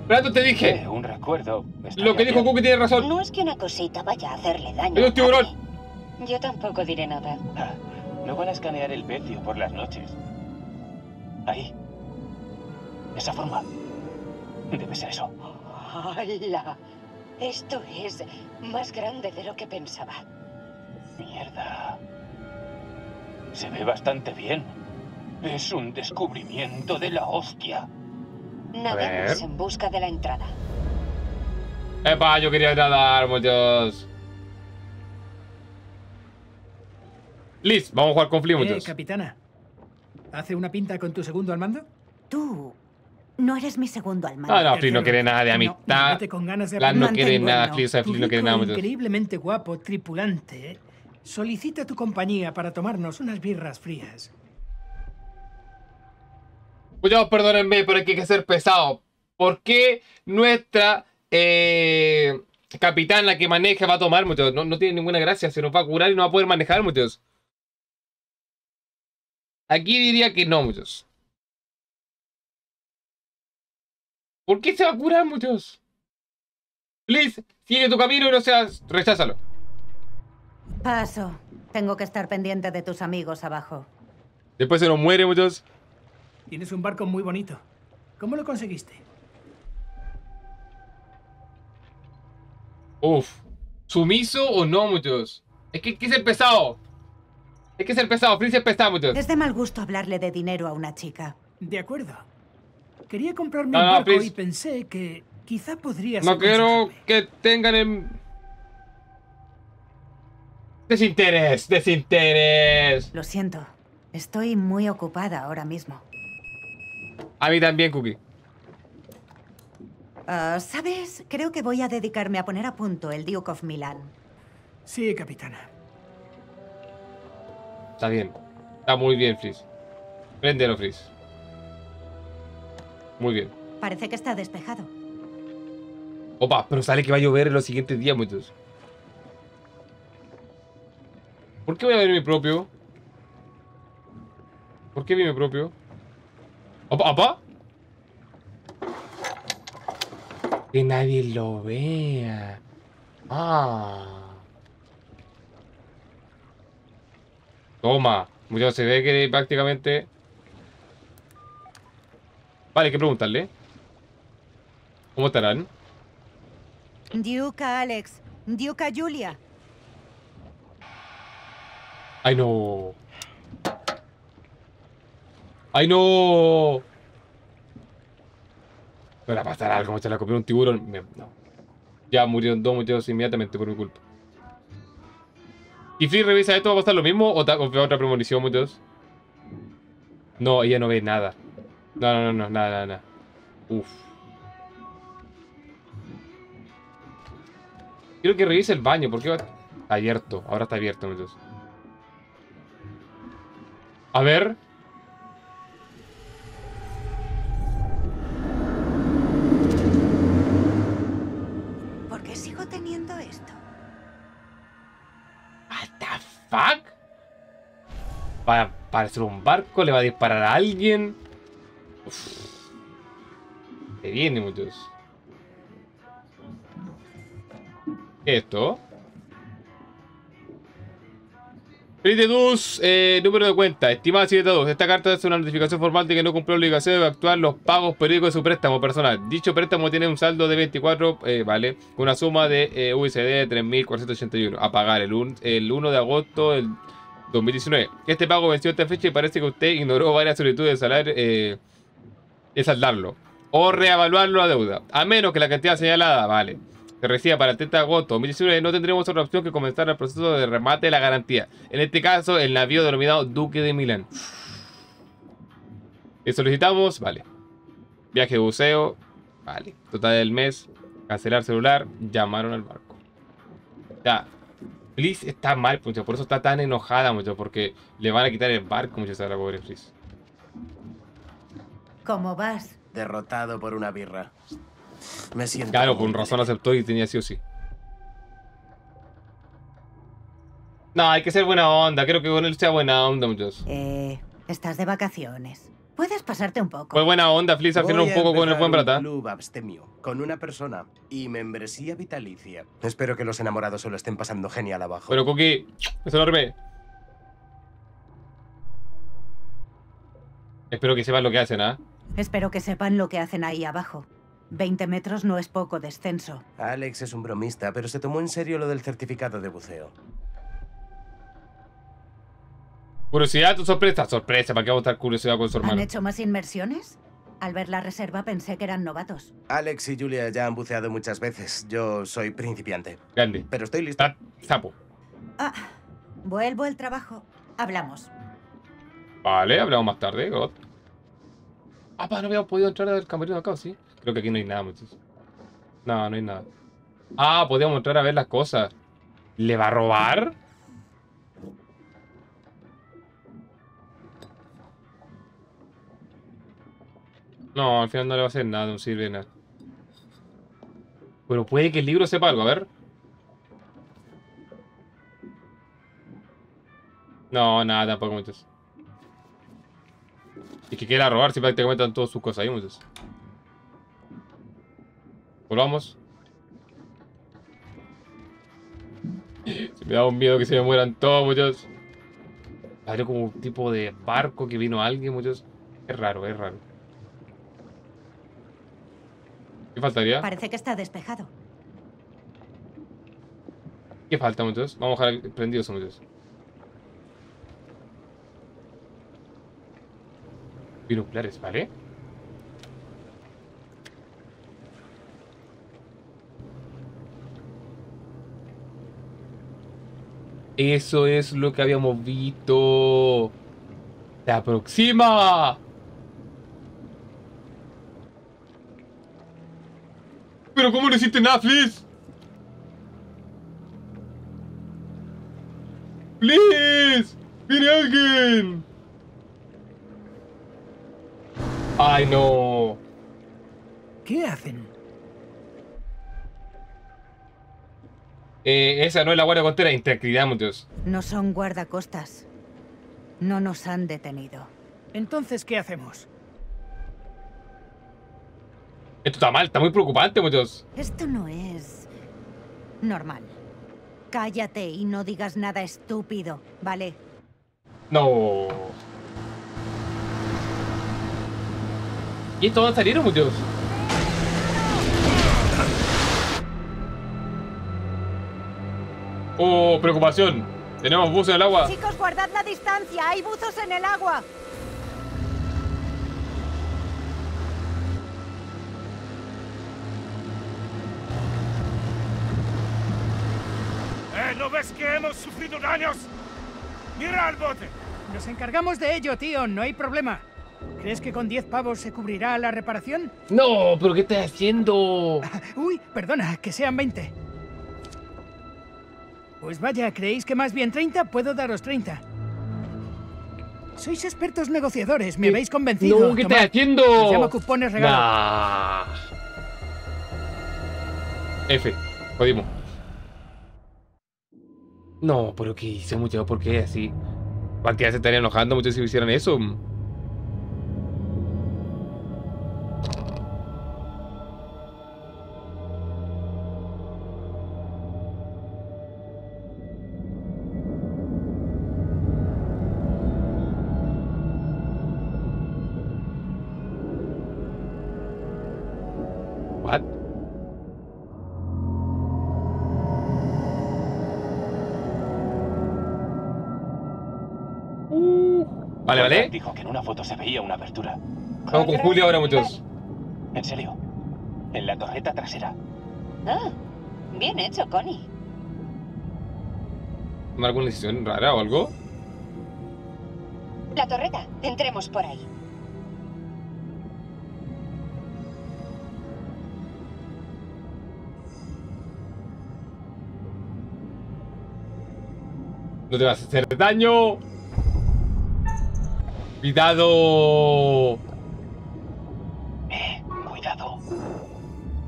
Brandon, te dije. Eh, un recuerdo. Lo que dijo. Cookie tiene razón. No es que una cosita vaya a hacerle daño. ¡Es un tiburón! Yo tampoco diré nada. Ah, No van a escanear el pecio por las noches. Ahí. Esa forma. Debe ser eso. ¡Hala! Esto es más grande de lo que pensaba. Mierda. Se ve bastante bien. Es un descubrimiento de la hostia. Nademos ver. en busca de la entrada. Epa, yo quería nadar, muchachos. Liz, vamos a jugar con Flea, Eh, muchachos. capitana. ¿Hace una pinta con tu segundo al mando? Tú no eres mi segundo al mando. Ah, no, Flea no quiere nada de No, amistad. vete con ganas de no quiere nada, Flea no quiere nada, increíblemente guapo tripulante ¿eh? solicita tu compañía para tomarnos unas birras frías. Muchachos, perdónenme, pero hay que ser pesado. ¿Por qué nuestra eh, capitana que maneja va a tomar, muchachos? No, no tiene ninguna gracia, se nos va a curar y no va a poder manejar, muchachos. Aquí diría que no, muchachos. ¿Por qué se va a curar, muchachos? Please, sigue tu camino y no seas... Recházalo. Paso. Tengo que estar pendiente de tus amigos abajo. Después se nos muere, muchachos. Tienes un barco muy bonito. ¿Cómo lo conseguiste? Uf. ¿Sumiso o no, muchachos? Es que que ser pesado. Hay que ser pesado. Freeze es pesado, muchachos. Es de mal gusto hablarle de dinero a una chica. De acuerdo. Quería comprarme No, un no, barco please. y pensé que quizá podrías No quiero que tengan en... Desinterés, desinterés. Lo siento. Estoy muy ocupada ahora mismo. A mí también, Cookie. Ah, ¿Sabes? Creo que voy a dedicarme a poner a punto el Duke of Milan. Sí, capitana. Está bien. Está muy bien, Freeze. Préndelo, Freeze. Muy bien. Parece que está despejado. Opa, pero sale que va a llover en los siguientes días, muchachos. ¿Por qué voy a ver mi propio? ¿Por qué vi mi propio? ¿Opa, opa? Que nadie lo vea. Ah. Toma. Muchachos, se ve que prácticamente... Vale, hay que preguntarle. ¿Cómo estarán? Duke a Alex. Duke a Julia. ¡Ay, no! ¡Ay, no! Me va a pasar algo, me la copió un tiburón. Me- no. Ya murieron dos muchachos inmediatamente por mi culpa. ¿Y Free revisa esto? ¿Va a pasar lo mismo o, ta- o otra premonición, muchachos? No, ella no ve nada. No, no, no, no, nada, nada, nada. Uf. Quiero que revise el baño, porque va... Está abierto, ahora está abierto, muchachos. A ver. ¿Por qué sigo teniendo esto? ¿Fuck? Va a aparecer un barco, le va a disparar a alguien. Uf. Se viene, muchachos. ¿Qué es esto? Dus, eh, número de cuenta, estimada 72. Esta carta es una notificación formal de que no cumplió la obligación de actuar los pagos periódicos de su préstamo personal. Dicho préstamo tiene un saldo de 24, eh, vale, una suma de eh, USD de 3.481 a pagar el, un- el 1 de agosto del 2019. Este pago venció esta fecha y parece que usted ignoró varias solicitudes de salario de saldarlo o reevaluarlo a deuda, a menos que la cantidad señalada, vale, se reciba para el 30 de agosto de 2019, no tendremos otra opción que comenzar el proceso de remate de la garantía. En este caso, el navío denominado Duque de Milán. Le solicitamos, vale. Viaje de buceo, vale. Total del mes, cancelar celular, llamaron al barco. Ya, Fliss está mal, mucho, por eso está tan enojada, mucho, porque le van a quitar el barco, mucho, a la pobre Fliss. ¿Cómo vas? Derrotado por una birra. Me siento. Claro, con razón aceptó y tenía sí o sí. No, hay que ser buena onda. Creo que con él sea buena onda, muchachos. Eh, estás de vacaciones. Puedes pasarte un poco. Fue buena onda, Fliss, al final un poco con el buen brata. club abstemio con una persona y membresía vitalicia. Espero que los enamorados se lo estén pasando genial abajo. Pero Cookie, es enorme. Espero que sepan lo que hacen, ¿ah? Espero que sepan lo que hacen ahí abajo. 20 metros no es poco descenso. Alex es un bromista, pero se tomó en serio lo del certificado de buceo. Curiosidad o sorpresa. Sorpresa, ¿para qué vamos a estar curiosidad con su ¿Han hermano? hecho más inmersiones? Al ver la reserva pensé que eran novatos. Alex y Julia ya han buceado muchas veces. Yo soy principiante. Grande. Pero estoy listo. Sapo. Ah, vuelvo al trabajo. Hablamos. Vale, hablamos más tarde, God. Ah, pa, no habíamos podido entrar al camerino acá, ¿sí? Creo que aquí no hay nada, muchachos. No, no hay nada. Ah, podíamos entrar a ver las cosas. ¿Le va a robar? No, al final no le va a hacer nada, no sirve nada. Pero puede que el libro sepa algo, a ver. No, nada, tampoco, muchachos. Y que quiera robar si prácticamente están todas sus cosas ahí, muchachos. Volvamos. Se me da un miedo que se me mueran todos, muchachos. Hay como un tipo de barco que vino alguien, muchachos. Es raro, es raro. ¿Qué faltaría? Parece que está despejado. ¿Qué falta, muchachos? Vamos a dejar el- prendido eso, muchachos. Binoculares, ¿vale? Eso es lo que habíamos visto. Se aproxima. Pero ¿cómo no hiciste nada, Fliss? ¡Please! ¡Viene alguien! ¡Ay, no! ¿Qué hacen? Eh, esa no es la guardia costera, integridad, muchachos. No son guardacostas. No nos han detenido. Entonces, ¿qué hacemos? Esto está mal, está muy preocupante, muchachos. Esto no es normal. Cállate y no digas nada estúpido, ¿vale? No. ¿Y estos van a salir, muchachos? Oh, preocupación. Tenemos buzos en el agua. Chicos, guardad la distancia. Hay buzos en el agua. ¿Eh? ¿No ves que hemos sufrido daños? ¡Mira el bote! Nos encargamos de ello, tío. No hay problema. ¿Crees que con 10 pavos se cubrirá la reparación? No, pero ¿qué estás haciendo? Uy, perdona, que sean 20. Pues vaya, ¿creéis que más bien 30? Puedo daros 30. Sois expertos negociadores, me habéis convencido. No, ¿qué estás haciendo? Llamo cupones regalo. Nah. F, jodimos. No, pero ¿qué hice, muchachos? ¿Por qué así? Cualquiera se estaría enojando mucho si hicieran eso. Dijo que en una foto se veía una abertura. Vamos con Julio ahora, muchachos. En serio. En la torreta trasera. Ah, bien hecho, Connie. ¿Toma alguna decisión rara o algo? La torreta. Entremos por ahí. No te vas a hacer daño. Cuidado. Eh, cuidado.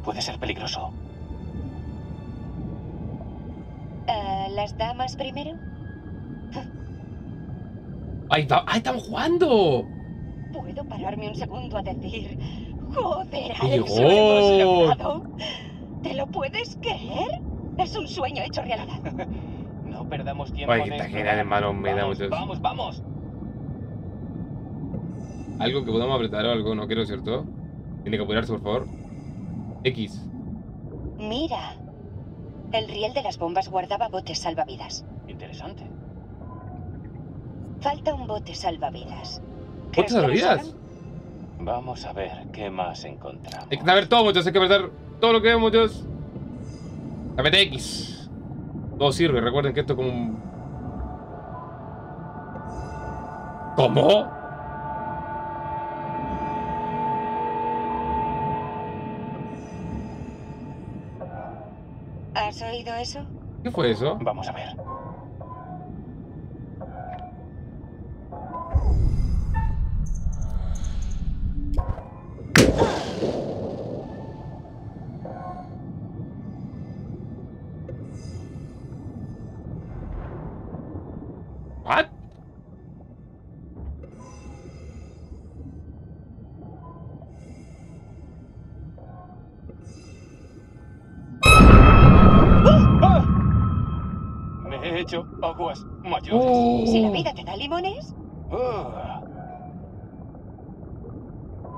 Puede ser peligroso. Eh, ¿Las damas primero? Ahí va. ¡Ah, estamos jugando! ¿Puedo pararme un segundo a decir... Joder, ¡Qué Alex, lo hemos logrado? ¿Te lo puedes creer? Es un sueño hecho realidad. No perdamos tiempo Ay, en esto. genial, hermano. Me da Vamos, mucho. vamos, vamos. Algo que podamos apretar o algo, no quiero, ¿cierto? Tiene que apurarse, por favor. X. Mira. El riel de las bombas guardaba botes salvavidas. Interesante. Falta un bote salvavidas. ¿Botes ¿Crees que lo salvavidas? Vamos a ver qué más encontramos. Hay que saber todo, muchachos. Hay que apretar todo lo que vemos, muchachos. Apete X. Todo sirve. Recuerden que esto es como un... ¿Cómo? ¿Has oído eso? ¿Qué fue eso? Vamos a ver. Aguas mayores. Oh. Si la vida te da limones, Ah,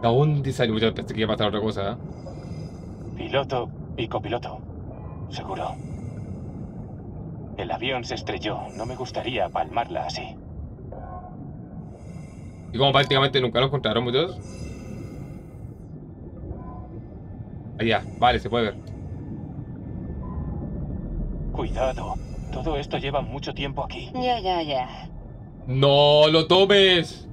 ¿De dónde salió? Muchachos, pensé que iba a pasar otra cosa. ¿eh? piloto y copiloto. Seguro. El avión se estrelló. No me gustaría palmarla así. Y como prácticamente nunca lo encontraron, muchos. Allá, vale, se puede ver. Cuidado. Todo esto lleva mucho tiempo aquí. Ya, ya, ya. ¡No lo tomes!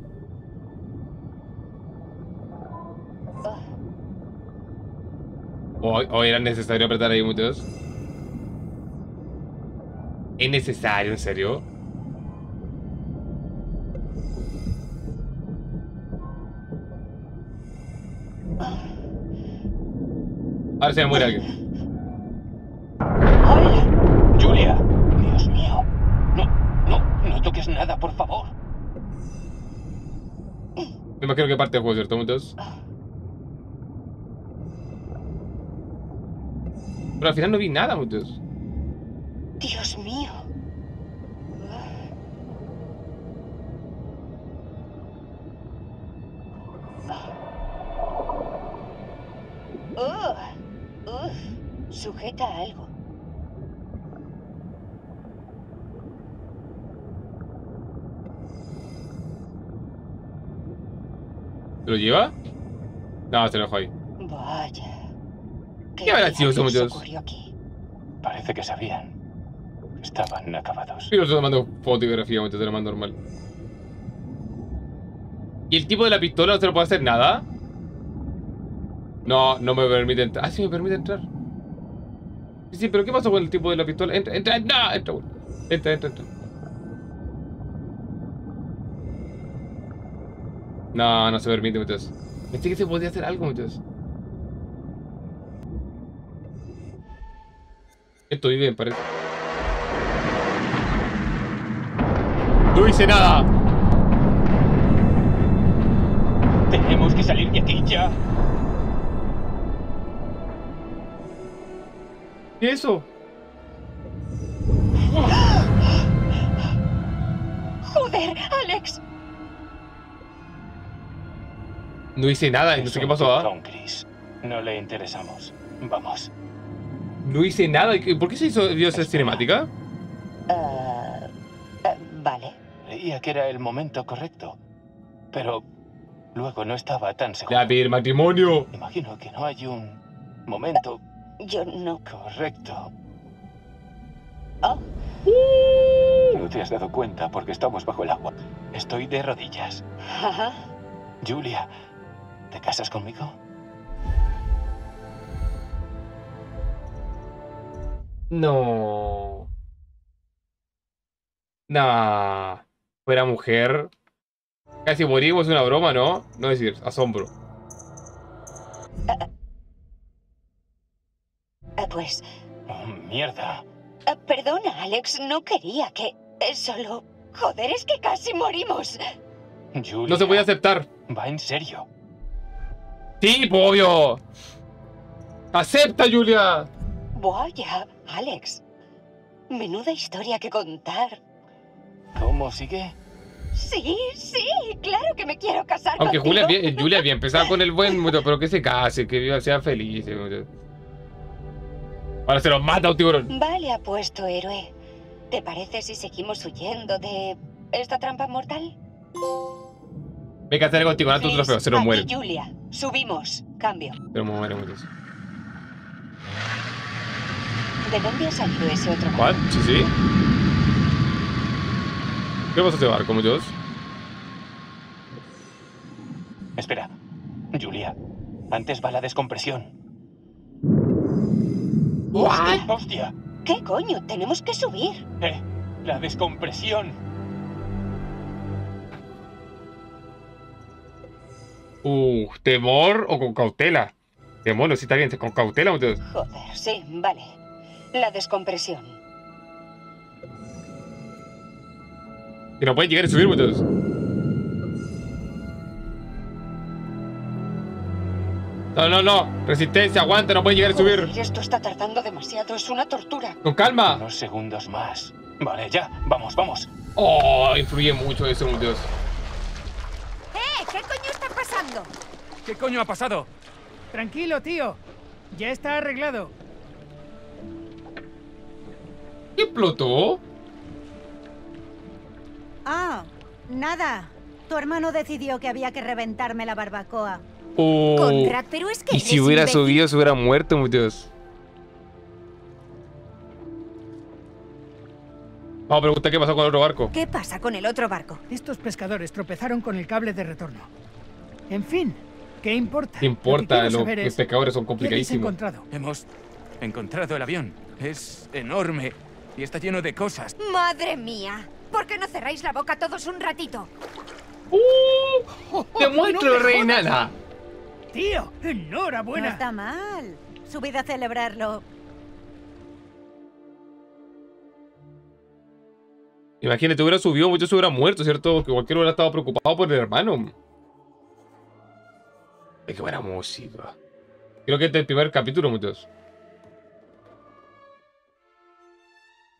¿O, o era necesario apretar ahí, muchos? ¿Es necesario, en serio? Ahora se me muere alguien. Imagino que parte del juego, ¿cierto, muchos? Pero al final no vi nada, muchos. No, se lo dejó ahí. Vaya. ¿Qué habrá sido muchos? aquí? Parece que sabían. Estaban acabados. Yo estoy tomando fotografía, muchos, de lo más normal. ¿Y el tipo de la pistola no se lo puede hacer nada? No, no me permite entrar. Ah, sí me permite entrar. Sí, sí, pero ¿qué pasó con el tipo de la pistola? Entra, entra, entra, entra, entra, entra, entra. No, no se permite, muchachos. Pensé que se podía hacer algo, muchachos. Estoy bien, parece. No hice nada. Tenemos que salir de aquí ya. ¿Qué es eso? Joder, Alex. No hice nada y no sé qué pasó, ¿ah? No le interesamos. Vamos. No hice nada. ¿Y ¿Por qué se hizo dio esa cinemática? Ah, ah, vale. Creía que era el momento correcto. Pero luego no estaba tan seguro. Ya pedir matrimonio. Imagino que no hay un momento Yo no. correcto. Oh, No te has dado cuenta porque estamos bajo el agua. Estoy de rodillas. ajá. Julia, ¿te casas conmigo? No. Nah. Fuera mujer. Casi morimos, es una broma, ¿no? No es decir, asombro. Ah, pues. Oh, mierda. ah, perdona, Alex, no quería que. Es solo. Joder, es que casi morimos. Julia. No se puede aceptar. Va en serio. Sí, pues, obvio. Acepta, Julia. Vaya, Alex. Menuda historia que contar. ¿Cómo sigue? Sí, sí, claro que me quiero casar Aunque contigo. Julia, bien- Julia había empezado con el buen mucho, pero que se case, que viva, sea feliz. eh. Ahora se los mata un tiburón. Vale, apuesto, héroe. ¿Te parece si seguimos huyendo de esta trampa mortal? Me casaré contigo, ahora tu trofeo, se nos muere. Julia. Subimos. Cambio. Muere, muchos. ¿De dónde ha salido ese otro ¿Cuál? Sí, sí. ¿Qué pasa a este barco, muchos? Espera. Julia, antes va la descompresión. ¿What? ¡Hostia! ¿Qué coño? Tenemos que subir. Eh, la descompresión. Uh, temor o con cautela. Temor, no, sí está bien, con cautela, muchachos. Joder, sí, vale. La descompresión. Que no pueden llegar a subir, muchachos. No, no, no. Resistencia, aguanta, no pueden llegar a subir. Joder, esto está tardando demasiado. Es una tortura. Con calma. Unos segundos más. Vale, ya. Vamos, vamos. Oh, influye mucho eso, muchachos. ¡Eh! ¿Qué coño está pasando? ¿Qué coño ha pasado? Tranquilo, tío. Ya está arreglado. ¿Qué explotó? Ah, nada. Tu hermano decidió que había que reventarme la barbacoa. Oh. Conrad, pero es que Y si hubiera imbécil. subido, se hubiera muerto, muchachos. Vamos a preguntar qué pasó con el otro barco. ¿Qué pasa con el otro barco? Estos pescadores tropezaron con el cable de retorno. En fin, ¿qué importa? ¿Qué importa? Lo que Los saber es, pescadores son ¿qué habéis complicadísimos. encontrado? Hemos encontrado el avión. Es enorme y está lleno de cosas. ¡Madre mía! ¿Por qué no cerráis la boca todos un ratito? ¡Uh! ¡Te muestro, no reina! Tío, No enhorabuena. está mal. Subid a celebrarlo. Imagínate, hubiera subido, muchos se hubieran muerto, ¿cierto? Que cualquiera hubiera estado preocupado por el hermano. Es que buena música. Creo que este es el primer capítulo, muchos.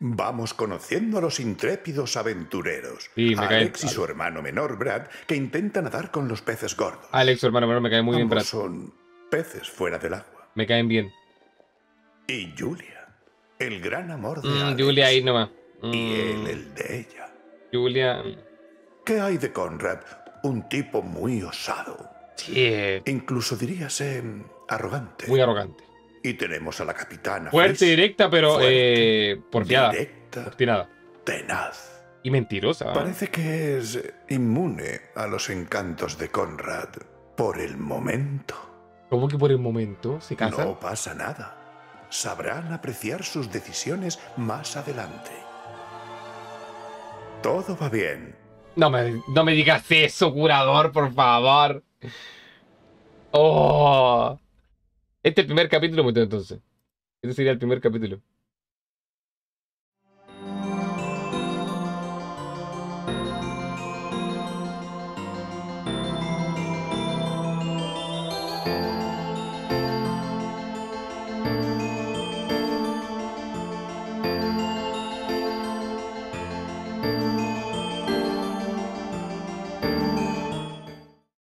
Vamos conociendo a los intrépidos aventureros. Sí, me cae- Alex y su hermano menor, Brad, que intentan nadar con los peces gordos. Alex, su hermano menor, me cae muy bien, Brad. son peces fuera del agua. Me caen bien. Y Julia, el gran amor de Mm, Alex. Julia ahí nomás. Mm, Y él, el de ella. Julia. mm, ¿Qué hay de Conrad? Un tipo muy osado. Sí, Incluso diríase arrogante. muy arrogante. Y tenemos a la capitana. Fuerte y Fliss, directa, pero Fuerte, eh, porfiada. Directa, tenaz. Y mentirosa. Parece que es inmune a los encantos de Conrad por el momento. ¿Cómo que por el momento se casan? No pasa nada. Sabrán apreciar sus decisiones más adelante. Todo va bien. No me, no me digas eso, curador, por favor. Oh. Este es el primer capítulo, entonces. Este sería el primer capítulo.